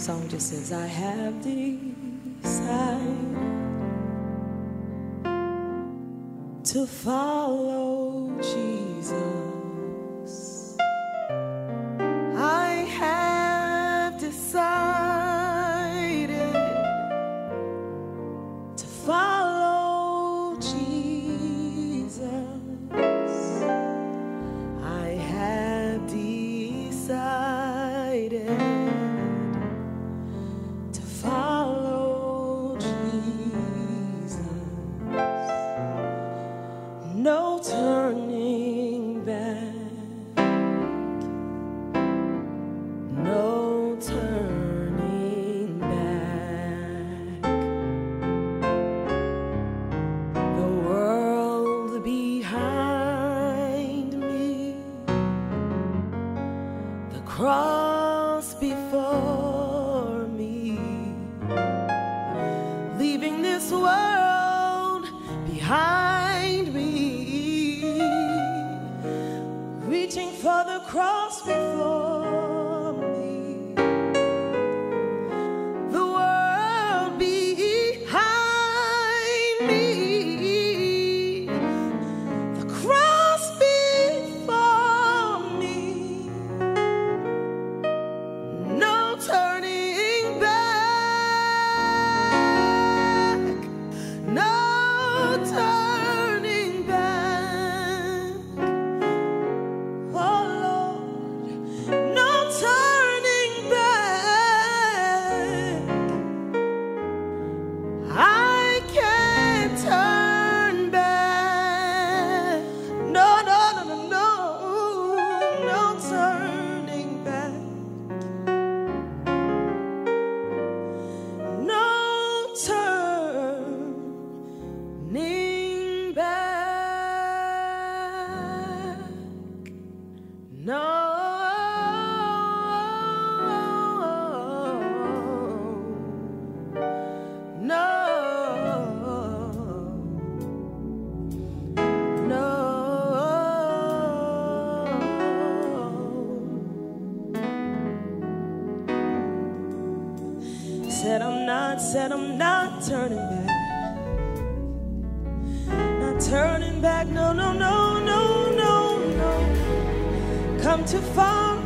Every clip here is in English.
song just says, I have decided to follow Jesus. I have decided to follow Jesus. Said I'm not, said I'm not turning back. Not turning back, no, no, no come too far,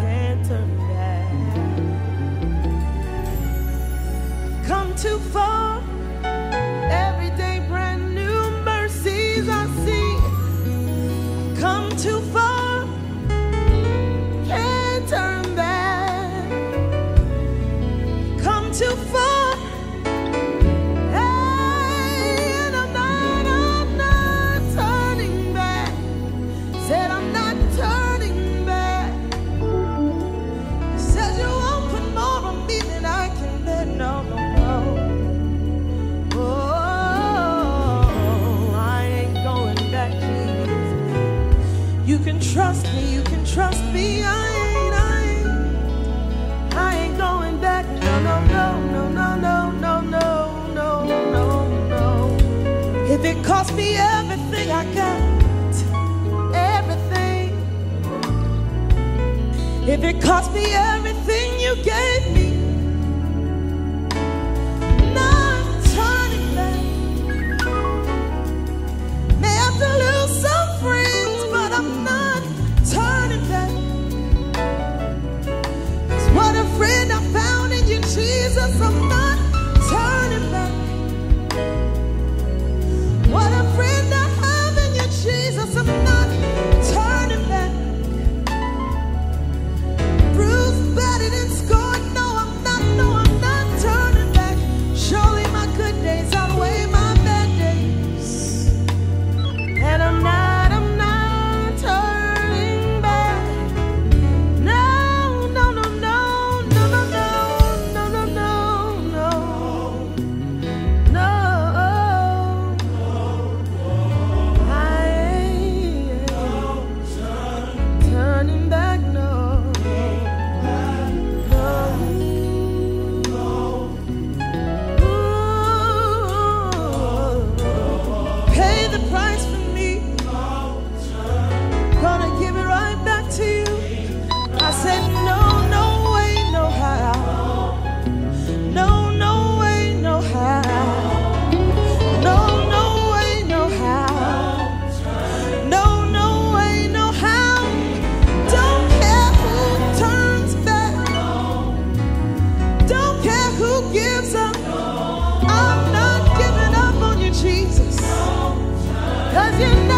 can't turn back. Come too far. It cost me everything I got, everything. If it cost me everything you gave me, not turning back. May have to lose some friends, but I'm not turning what a friend I found in you, Jesus, I'm not. Cause you know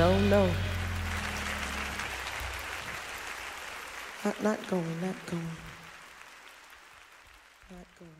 No, no. Not, not going, not going. Not going, not going.